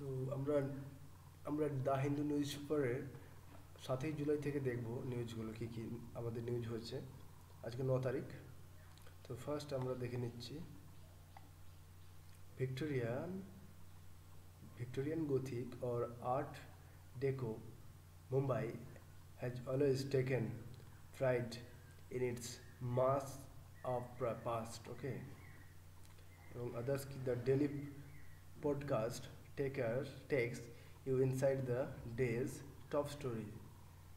তো আমরা আমরা দ্য হিন্দু নিউজ পেপারের সাতই জুলাই থেকে দেখব নিউজগুলো কী কী আমাদের নিউজ হয়েছে। আজকে ন তারিখ। তো ফার্স্ট আমরা দেখে নিচ্ছি Victorian Victorian Gothic art deco mumbai has always taken pride in its mass of pra- past, okay? এবং others the daily podcast taker takes you inside the day's top story.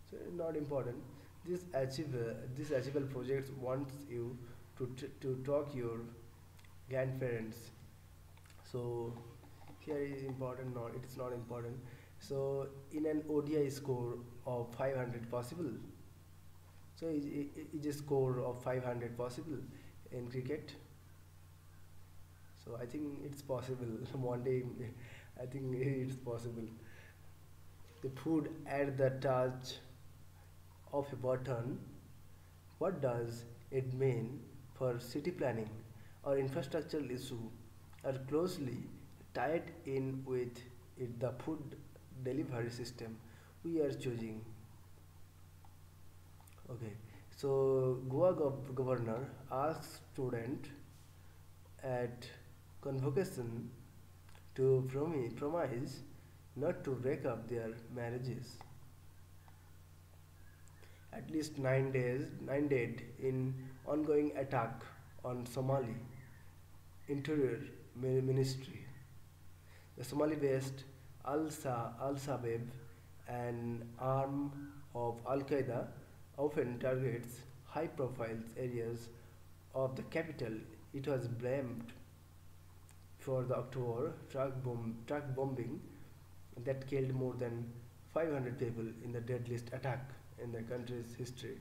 So not important. This achieve this achievable project wants you to to talk your grandparents. So here is important not it is not important. So in an ODI score of 500 possible. So is a score of 500 possible in cricket. So I think it's possible. One day I think it's possible. The food at the touch of a button what does it mean for city planning or infrastructural issue? Are closely tied in with it the food delivery system we are choosing. Okay so goa gov- governor asked student at convocation to promi- promise not to break up their marriages at least nine days nine dead in ongoing attack on somali interior ministry the somali based al al Shabaab, an arm of Al Qaeda, often targets high profile areas of the capital. It was blamed for the October truck, bomb, truck bombing that killed more than 500 people in the deadliest attack in the country's history.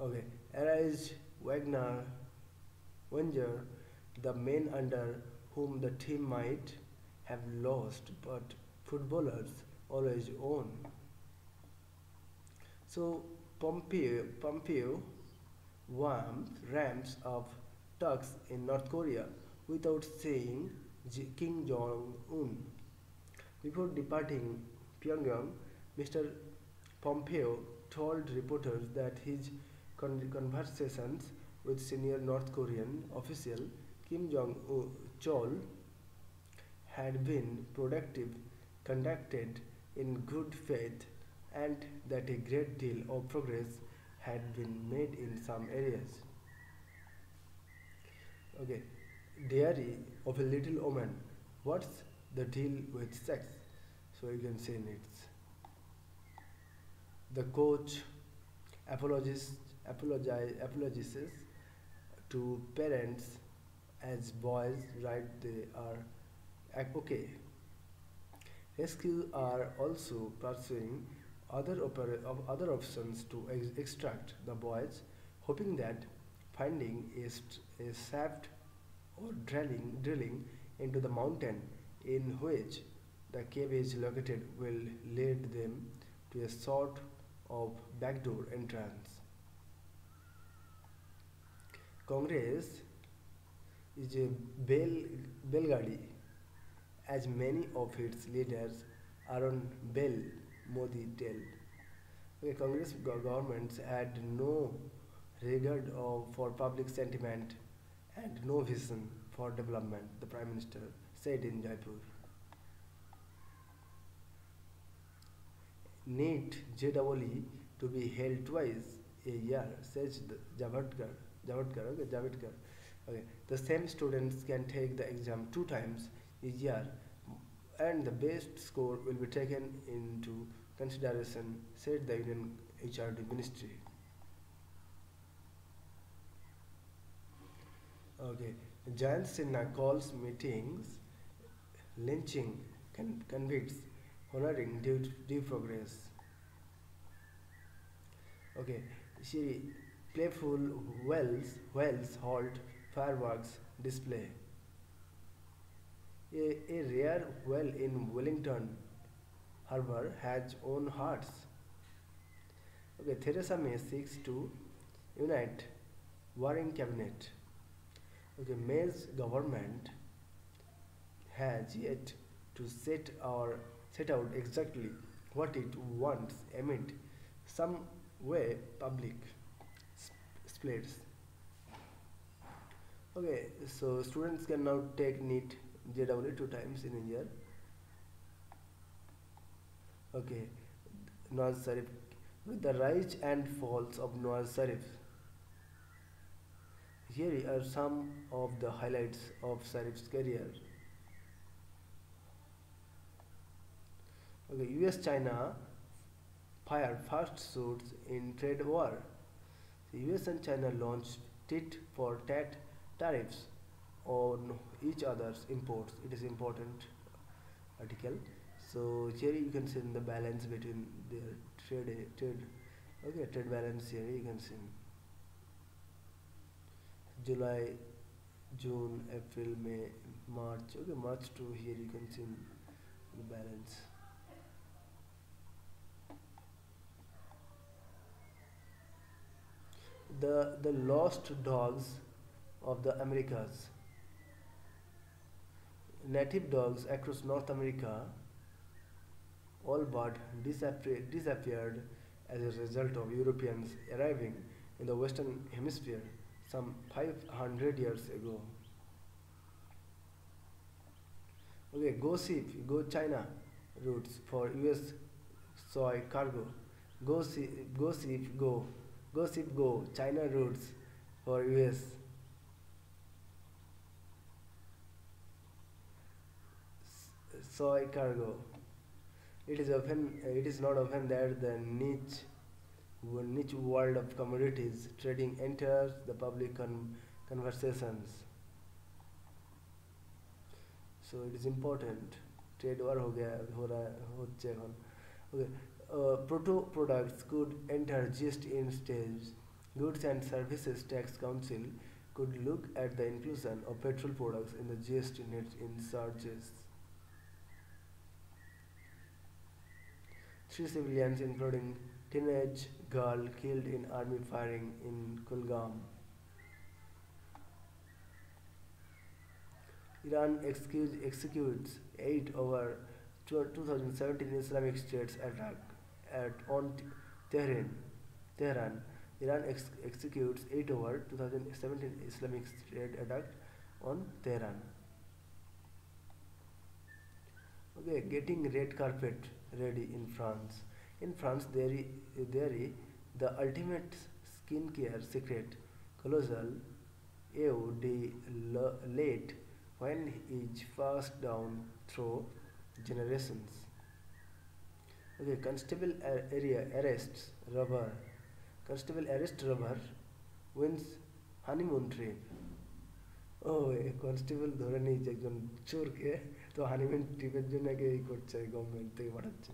Okay, Arise Wagner, Wenger, the men under whom the team might have lost, but footballers always own. So Pompeo, Pompeo warms ramps of talks in North Korea without saying Kim Jong Un. Before departing Pyongyang, Mr. Pompeo told reporters that his con- conversations with senior North Korean official Kim Jong Chol had been productive, conducted in good faith, and that a great deal of progress had been made in some areas. Okay, diary of a little woman. What's the deal with sex? So you can say it's the coach apologizes apologize apologizes to parents as boys write they are okay. Rescue are also pursuing other other options to ex- extract the boys, hoping that finding a, a shaft or drilling drilling into the mountain in which the cave is located will lead them to a sort of backdoor entrance. Congress is a bel Belgadi, as many of its leaders are on bail, Modi told. Okay, Congress governments had no regard of, for public sentiment and no vision for development, the Prime Minister said in Jaipur. Need JEE to be held twice a year, says Javadekar. Javadekar, okay, Javadekar. Okay, the same students can take the exam two times a year, and the best score will be taken into consideration, said the Union HRD Ministry. Okay, Jayant Sinha calls meetings lynching con- convicts, honoring due, due progress. Okay, she playful Wells Wells halt fireworks display. A, a rare well in Wellington Harbour has own hearts. Okay, Theresa May seeks to unite warring cabinet. Okay, May's government has yet to set or set out exactly what it wants amid some way public splits. Okay, so students can now take NEET JEE two times in a year. Okay, Sharif. With the rise and falls of Sharif, here are some of the highlights of Sharif's career. Okay, US China fired first suits in trade war. The US and China launched tit for tat tariffs on each other's imports. It is important article. So here you can see the balance between their trade trade okay trade balance here you can see July, June, April, May, March. Okay, March to here you can see the balance. The the lost dogs of the Americas. Native dogs across North America all but disappear, disappeared as a result of Europeans arriving in the Western Hemisphere some 500 years ago. Okay, go ship, go China routes for US soy cargo. Go ship, go ship, go. Go ship, go China routes for US. Soy cargo. It is often, it is not often that the niche niche world of commodities trading enters the public con conversations. So it is important. Trade war ho gaya, ho raha, Okay. Uh, proto products could enter just in stage. Goods and Services Tax Council could look at the inclusion of petrol products in the GST in surges. Three civilians, including teenage girl killed in army firing in Kulgam. Iran excuse, executes 8 over 2017 Islamic State's attack at on Tehran. Tehran. Iran ex executes 8 over 2017 Islamic State attack on Tehran. Okay, getting red carpet ready in France. In France, there is, there is the ultimate skincare secret, colossal eau de lait, when is passed down through generations. Okay, constable area arrests robber. Constable arrests robber wins honeymoon trip. ও constable ধরে নিয়েছে একজন চোরকে তো honeymoon ট্রিপের জন্য এই করছে গভর্নমেন্ট থেকে পাঠাচ্ছে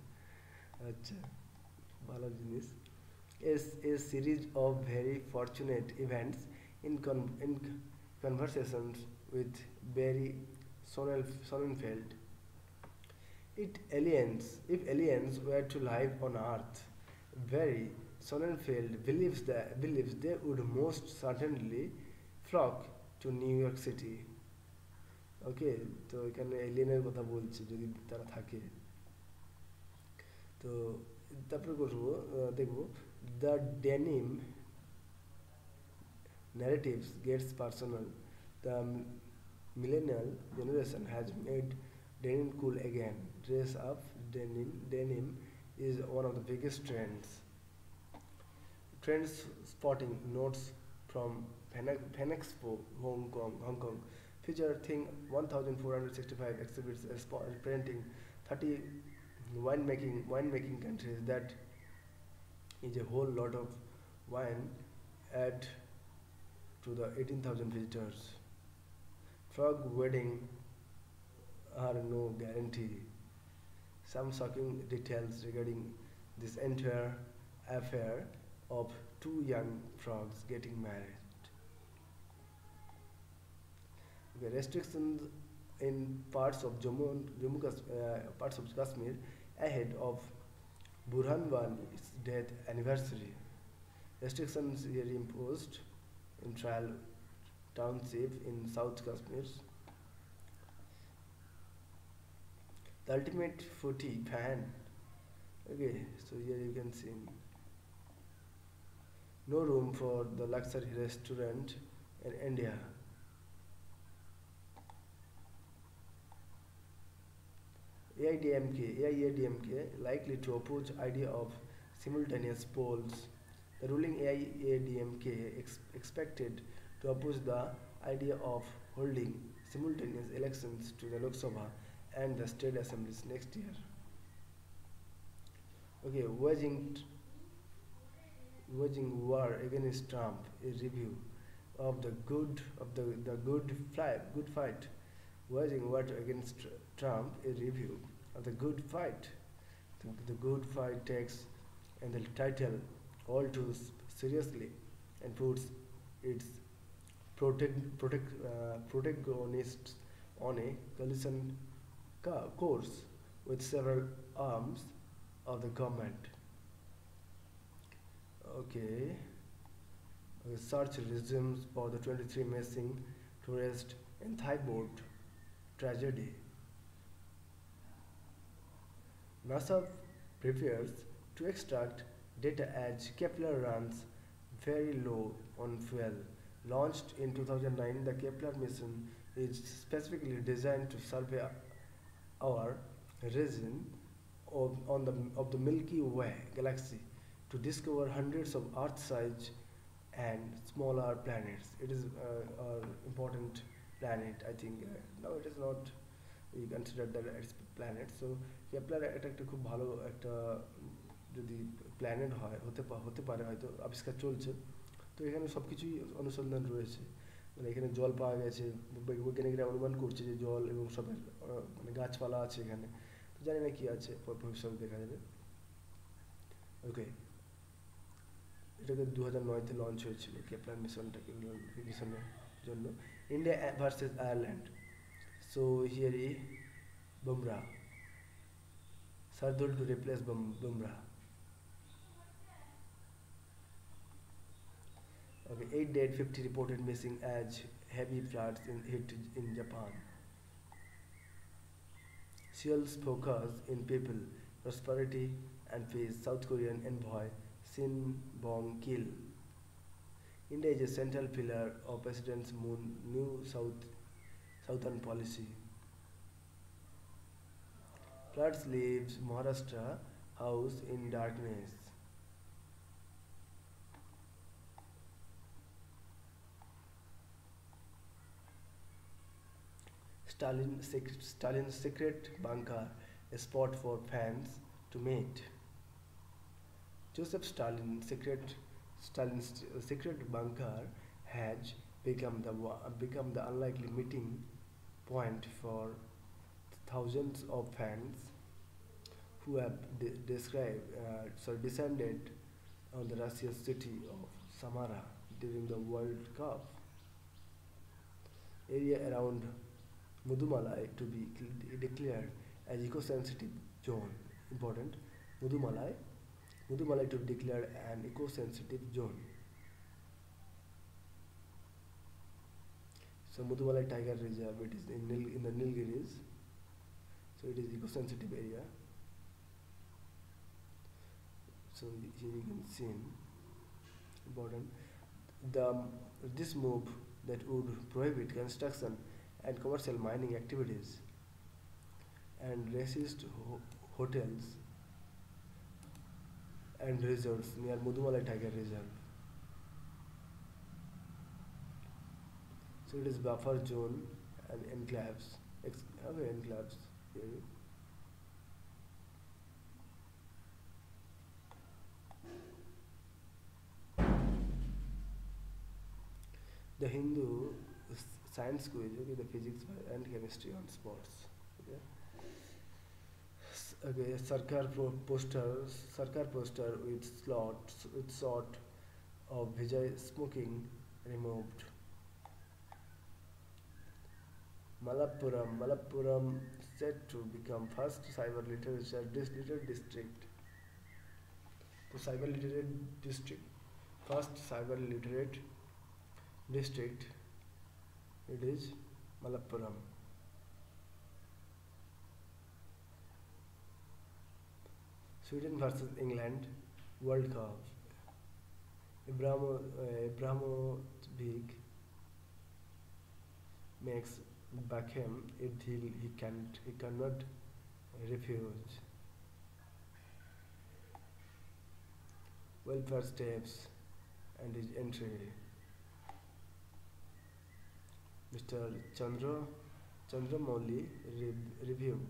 আচ্ছা ভালো জিনিস is a series of very fortunate events in, con in conversations with Barry Sonnenfeld. It aliens, if aliens were to live on Earth, Barry Sonnenfeld believes that believes they would most certainly flock to New York City. ওকে তো এখানে এলিয়েনের কথা বলছি যদি তারা থাকে তো তারপরে করবো দেখব the denim narratives gets personal. The millennial generation has made denim cool again. Dress up denim denim is one of the biggest trends. Trends spotting notes from Vinexpo Hong Kong, Hong Kong, feature thing 1465 exhibits a painting 30 winemaking winemaking countries that is a whole lot of wine add to the 18,000 visitors. Frog wedding are no guarantee. Some shocking details regarding this entire affair of two young frogs getting married. The restrictions in parts of Jammu, Jammu uh, parts of Kashmir ahead of Burhan Wani's death anniversary. Restrictions were imposed in Tral Township in South Kashmir. the ultimate footy fan okay so here you can see no room for the luxury restaurant in India AIDMK, AIADMK likely to oppose idea of simultaneous polls. The ruling AIADMK ex expected to oppose the idea of holding simultaneous elections to the Lok Sabha and the state assemblies next year. Okay, waging, waging war against Trump, a review of the good of the, the good fight, good fight waging war against Trump a review of the good fight. The, the good fight takes and the title all too seriously and puts its protect, protect, uh, protagonists on a collision course with several arms of the government. Okay. The search resumes for the 23 missing tourists in Thai boat tragedy. NASA prepares to extract data as Kepler runs very low on fuel. Launched in 2009, the Kepler mission is specifically designed to survey our region of, on the, of the Milky Way galaxy to discover hundreds of Earth-sized and smaller planets. It is uh, an important planet I think uh, now it is not we consider that it's planet so Kepler এটা একটা খুব ভালো একটা, যদি planet হয়, হতে হতে পারে হয়তো, আবিষ্কার চলছে। তো এখানে সব কিছুই অনুসন্ধান রয়েছে। মানে এখানে জল পাওয়া গেছে। বৈজ্ঞানিকরা অনুমান করছে যে জল এবং সবের মানে গাছপালা আছে এখানে। তো জানি না কি আছে ভবিষ্যতে দেখা যাবে। ওকে এটাকে দু হাজার নয়তে লঞ্চ হয়েছিল কেপলার মিশনটাকে মিশনের জন্য। India versus Ireland so here is Bumrah. Shardul to replace Bum Bumrah. Okay, 8 dead, 50 reported missing as heavy floods in, hit in Japan. Seoul's focus in people, prosperity and peace. South Korean envoy Sin Bong Kil India is a central pillar of President Moon's new South, Southern policy. Floods leaves Maharashtra house in darkness. Stalin, Stalin's secret bunker, a spot for fans to meet. Joseph Stalin's secret Stalin's secret bunker has become the become the unlikely meeting point for thousands of fans who have de described uh, so descended on the Russian city of Samara during the World Cup. Area around Mudumalai to be declared as eco-sensitive zone. Important. Mudumalai Mudumalai to be declared an eco-sensitive zone. So Mudumalai Tiger Reserve, it is in, Nil, in the Nilgiris. It is eco-sensitive area. So here you can see important. The this move that would prohibit construction and commercial mining activities and racist ho hotels and reserves near Mudumalai Tiger Reserve. So it is buffer zone and enclaves. Okay, enclaves here. The Hindu science quiz, okay, the physics and chemistry on sports. Okay okay, Sarkar poster, Sarkar poster with slot with sort of Vijay smoking removed. Malappuram, Malappuram set to become first cyber literature literate district. The cyber literate district, first cyber literate district. It is Malappuram. Sweden versus England World Cup. Ibrahimo, uh, Ibrahimovic makes Beckham a deal he can't he cannot refuse. Welfare steps and his entry. Mr. Chandra Chandramouli re- review.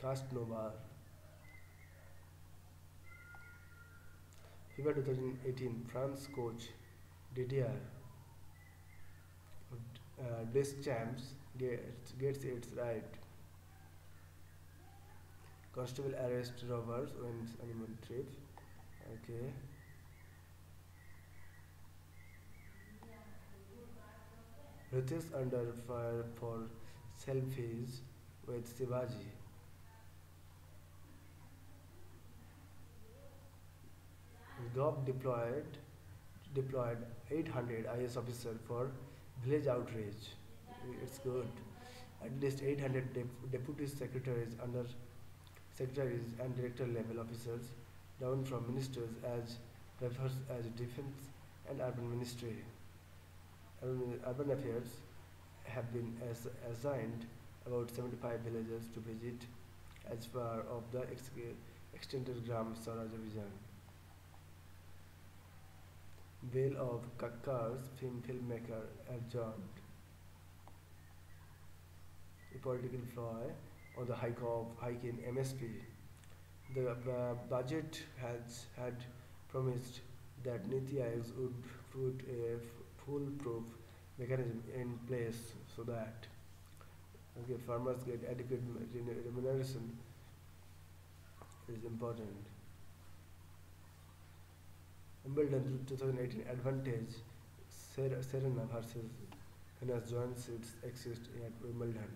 Cast Novar. FIFA 2018 France coach Didier uh, Deschamps gets, gets it right. Constable arrest robbers wins honeymoon trip. Okay. Ritesh under fire for selfies with Shivaji. Gov deployed deployed 800 IS officers for village outreach. It's good. At least 800 dep- deputy secretaries under secretaries and director level officers down from ministers as refers as defense and urban ministry. Urban, affairs have been as, assigned about 75 villages to visit as part of the ex- extended Gram Swaraj Abhijan. Bail of Kakkar's film filmmaker absorbed. A political flaw on the hike of hike in MSP. The uh, budget has had promised that Niti Aayog would put a foolproof mechanism in place so that okay, farmers get adequate remuneration is important. Wimbledon 2018 advantage Ser- Serena versus Venus joins its exist at Wimbledon.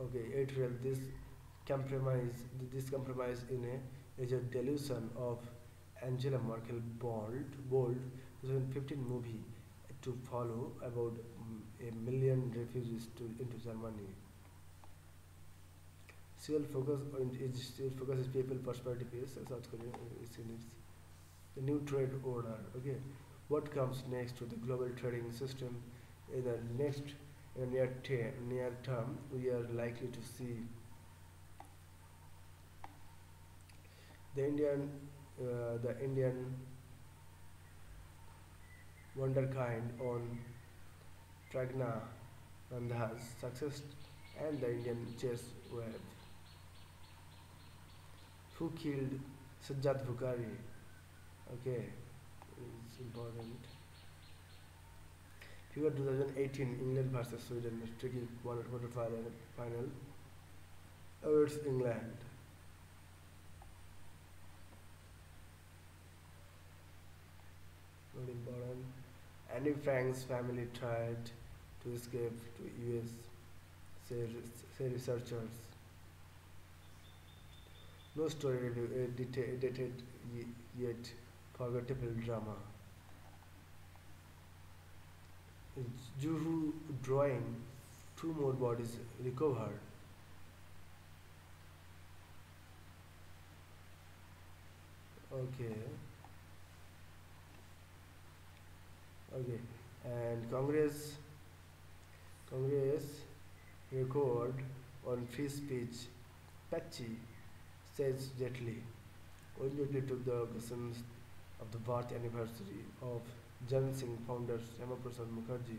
Okay, April this compromise this compromise in a is a delusion of Angela Merkel bold bold 2015 movie to follow about mm, a million refugees to into Germany. She will focus on is she will focus its people prosperity peace South Korea is in its the new trade order. Okay, what comes next to the global trading system in the next in near, ter- near term? We are likely to see the Indian uh, the Indian wonderkind on Pragna Nandha's success and the Indian chess web. Who killed Shujaat Bukhari? Okay, it's important. FIFA 2018 England versus Sweden tricky quarter quarter final final. Awards England. Not important. Annie Frank's family tried to escape to US, say, say researchers. No story uh, dated yet forgettable drama. Juhu drawing two more bodies recovered. Okay. Okay. And Congress Congress record on free speech. Patchy says. When Jaitley took the occasions of the birth anniversary of Jan Singh founder Shama Prasad Mukherjee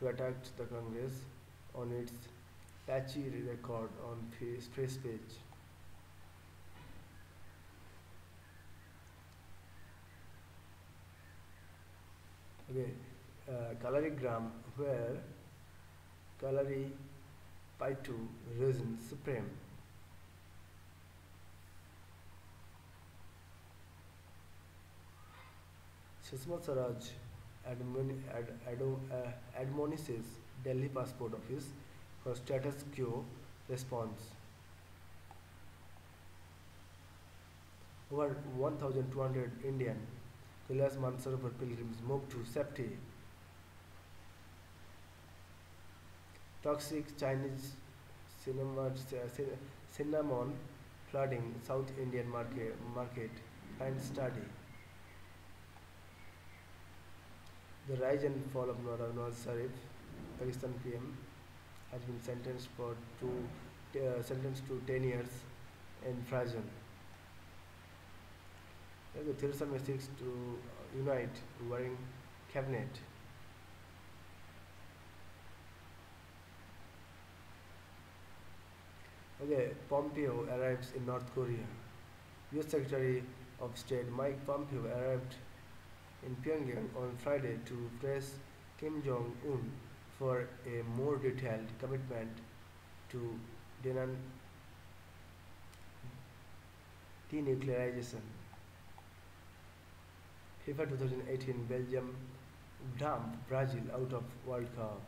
to attack the Congress on its patchy record on free free speech. Okay, uh, calorigram where calorie pi 2 resin supreme. Sushma Swaraj admoni- ad- ado- uh, admonishes Delhi Passport Office for status quo response. Over 1,200 Indian Kailash Mansarovar pilgrims moved to safety. Toxic Chinese cinnamon, cinnamon flooding South Indian market, market and study. The rise and fall of Nawaz Sharif, Pakistan PM, has been sentenced for two, uh, sentenced to 10 years in prison. Okay, Theresa May seeks to unite warring cabinet. Okay, Pompeo arrives in North Korea. U.S. Secretary of State Mike Pompeo arrived in Pyongyang on Friday to press Kim Jong Un for a more detailed commitment to denuclearization. FIFA 2018 Belgium dumped Brazil out of World Cup.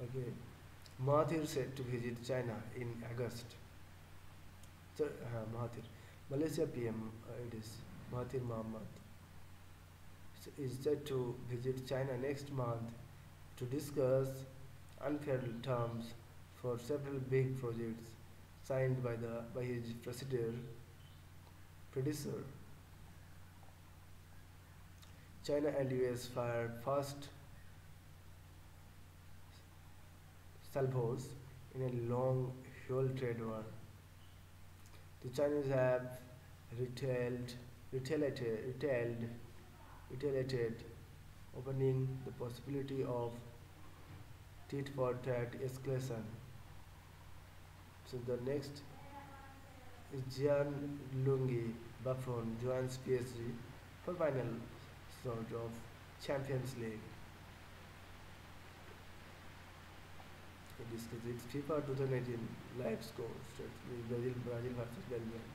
Okay. Mahathir said to visit China in August. So, uh, Mahathir. Malaysia PM, uh, it is Mahathir Mohamad, is said to visit China next month to discuss unfair terms for several big projects signed by, the, by his predecessor. China and US fired first salvos in a long fuel trade war. The Chinese have retailed, retaliated, retailed, retaliated, opening the possibility of tit for tat escalation. So the next is Gianluigi Buffon joins PSG for final sort of Champions League. Discuss its FIFA 2018 live score Brazil, Brazil versus Belgium.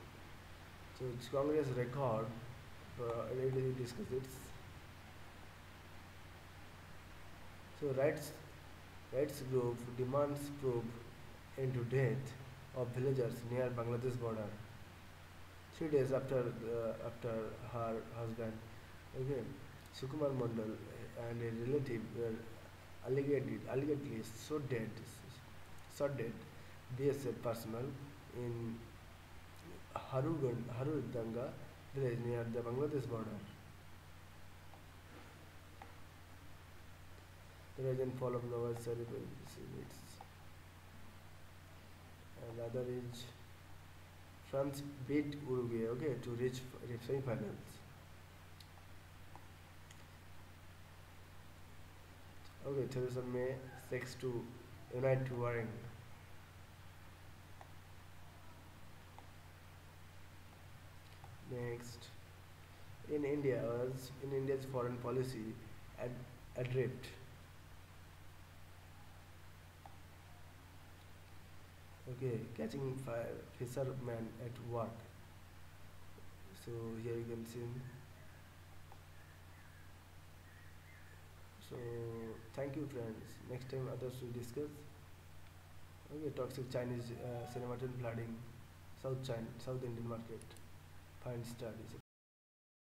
So it's Congress record for already discuss it. So rights rights group demands proof into death of villagers near Bangladesh border. Three days after uh, after her husband, okay, Sukumar Mandal and a relative were allegedly, allegedly so dead so dead BSF personnel in Harudanga village near the Bangladesh border. The region fall of Nova cerebral and other is France beat Uruguay okay to reach semi-finals. Okay, Theresa May seeks to unite to. Next, in India, in India's foreign policy ad, adrift. Okay, catching fire, fisherman at work. So here you can see. So thank you friends. Next time others will discuss. Okay, toxic Chinese uh, cinematography flooding South China, South Indian market. Find studies.